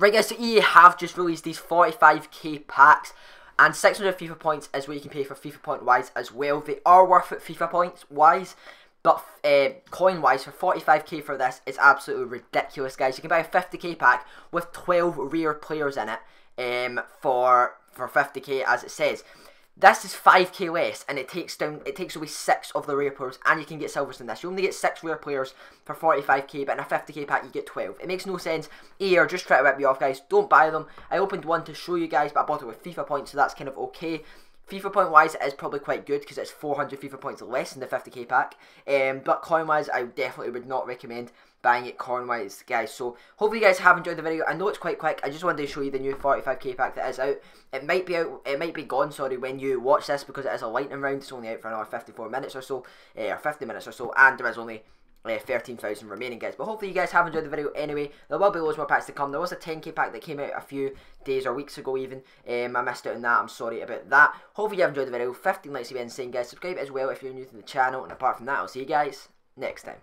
Right guys, so EA have just released these 45k packs and 600 FIFA points is what you can pay for FIFA point wise as well. They are worth it FIFA points wise, but uh, coin wise for 45k for this is absolutely ridiculous guys. You can buy a 50k pack with 12 rare players in it um, for, for 50k as it says. This is 5k less, and it takes down it takes away six of the rare players, and you can get silvers in this. You only get six rare players for 45k, but in a 50k pack you get 12. It makes no sense. Are just trying to rip you off, guys. Don't buy them. I opened one to show you guys, but I bought it with FIFA points, so that's kind of okay. FIFA point wise, it is probably quite good because it's 400 FIFA points less than the 50k pack. Um, but coin wise, I definitely would not recommend buying it coin wise, guys. So hopefully you guys have enjoyed the video. I know it's quite quick. I just wanted to show you the new 45k pack that is out. It might be out. It might be gone. Sorry, when you watch this because it is a lightning round. It's only out for another 54 minutes or so, uh, or 50 minutes or so, and there is only uh, 13,000 remaining guys. But hopefully you guys have enjoyed the video anyway. There will be loads more packs to come. There was a 10k pack that came out a few days or weeks ago even. Um, I missed out on that. I'm sorry about that. Hopefully you have enjoyed the video. 15 likes would be insane guys. Subscribe as well if you're new to the channel. And apart from that, I'll see you guys next time.